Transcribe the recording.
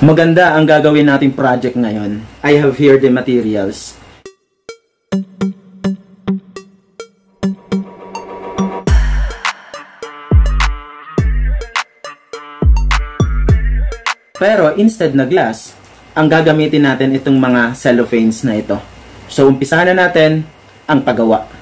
Maganda ang gagawin nating project ngayon. I have here the materials. Pero instead na glass, ang gagamitin natin itong mga cellophanes na ito. So umpisahan na natin ang paggawa.